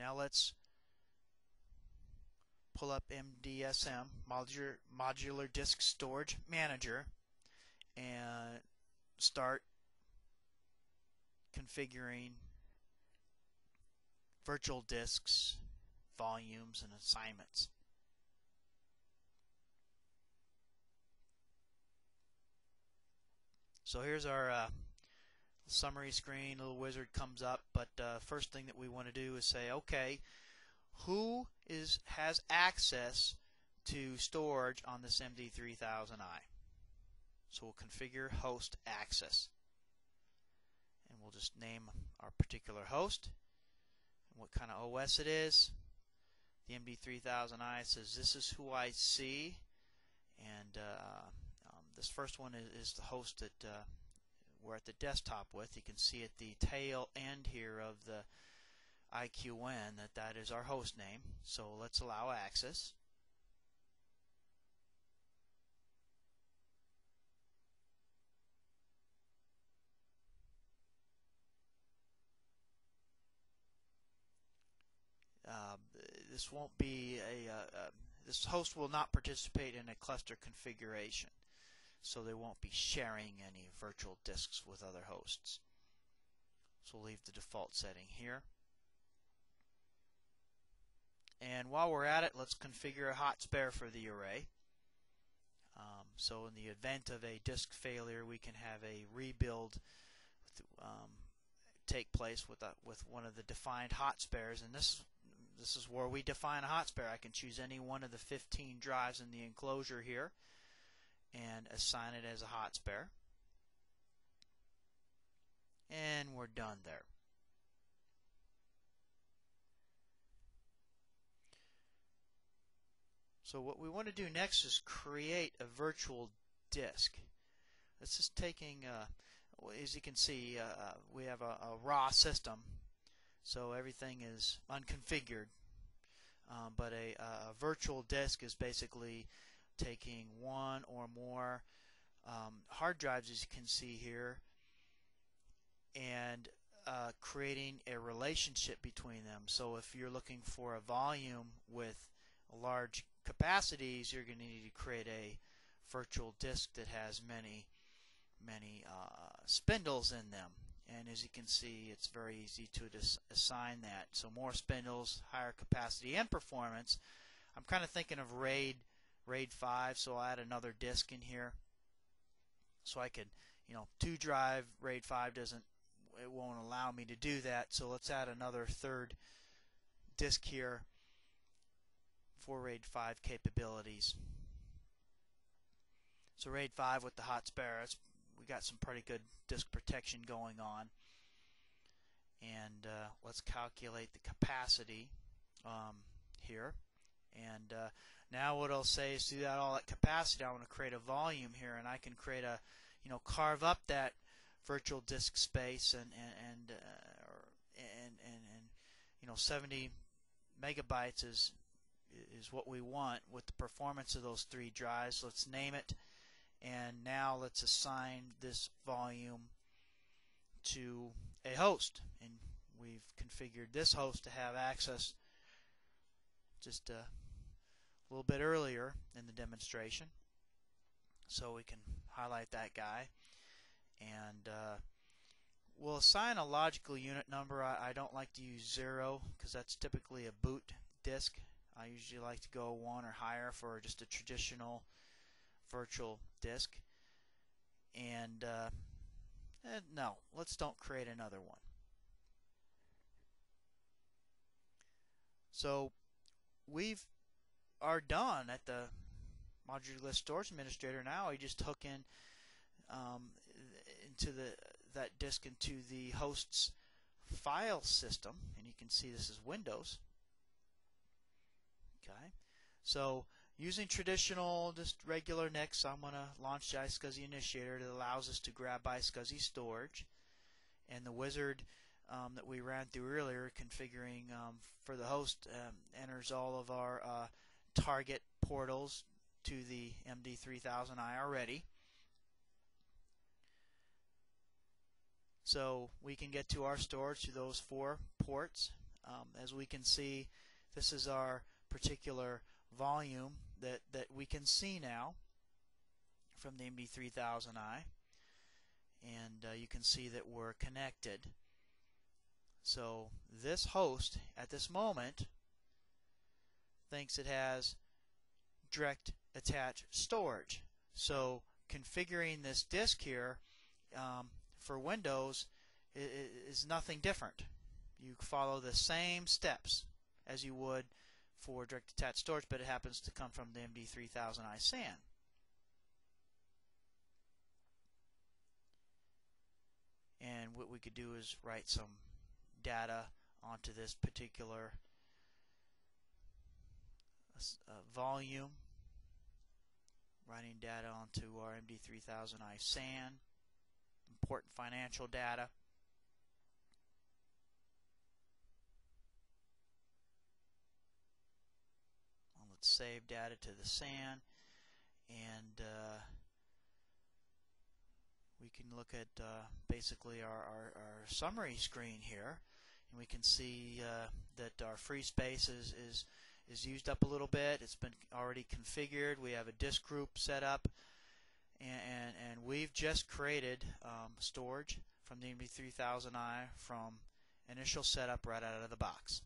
Now let's pull up MDSM, Modular, Modular Disk Storage Manager, and start configuring virtual disks, volumes, and assignments. So here's our uh, summary screen, little wizard comes up, but uh, first thing that we want to do is say, okay, who is has access to storage on this MD3000i? So we'll configure host access. And we'll just name our particular host and what kind of OS it is. The MD3000i says this is who I see and uh, um, this first one is, is the host that uh, we're at the desktop with. You can see at the tail end here of the IQN that that is our host name. So let's allow access. Uh, this won't be a uh, uh, this host will not participate in a cluster configuration so they won't be sharing any virtual disks with other hosts. So we'll leave the default setting here. And while we're at it, let's configure a hot spare for the array. Um, so in the event of a disk failure, we can have a rebuild um, take place with a, with one of the defined hot spares. And this this is where we define a hot spare. I can choose any one of the 15 drives in the enclosure here and assign it as a hot spare. And we're done there. So what we want to do next is create a virtual disk. This is taking, uh, as you can see, uh, uh, we have a, a, raw system, so everything is unconfigured. Um, but a, a, virtual disk is basically taking one or more um, hard drives, as you can see here, and uh, creating a relationship between them. So if you're looking for a volume with large capacities, you're going to need to create a virtual disk that has many, many uh, spindles in them. And as you can see, it's very easy to assign that. So more spindles, higher capacity and performance. I'm kind of thinking of RAID RAID 5, so I'll add another disk in here. So I could, you know, two drive RAID 5 doesn't, it won't allow me to do that. So let's add another third disk here for RAID 5 capabilities. So RAID 5 with the hot spare, we got some pretty good disk protection going on. And uh, let's calculate the capacity um, here. And uh, now what I'll say is do that all at capacity. I want to create a volume here, and I can create a, you know, carve up that virtual disk space and and and uh, and, and, and you know 70 megabytes is is what we want with the performance of those three drives. Let's name it, and now let's assign this volume to a host, and we've configured this host to have access just uh, a little bit earlier in the demonstration. So we can highlight that guy. And uh, we'll assign a logical unit number. I, I don't like to use 0 because that's typically a boot disk. I usually like to go 1 or higher for just a traditional virtual disk. And uh, eh, no, let's don't create another one. So we've are done at the modular disk storage administrator now. You just hook in um, into the that disk into the host's file system, and you can see this is Windows. Okay, so using traditional, just regular NICs, I'm going to launch the iSCSI initiator that allows us to grab iSCSI storage, and the wizard um, that we ran through earlier, configuring um, for the host, um, enters all of our uh, target portals to the MD3000i already. So we can get to our storage to those four ports. Um, as we can see, this is our particular volume that, that we can see now from the MD3000i and uh, you can see that we're connected. So this host at this moment thinks it has direct attached storage. So configuring this disk here um, for Windows is nothing different. You follow the same steps as you would for direct attached storage, but it happens to come from the MD3000i SAN. and what we could do is write some data onto this particular uh, volume writing data onto our MD3000i SAN important financial data. Well, let's save data to the SAN and uh, we can look at uh, basically our, our, our, summary screen here and we can see uh, that our free space is, is, is used up a little bit. It's been already configured. We have a disk group set up and, and, and we've just created um, storage from the MD3000i from initial setup right out of the box.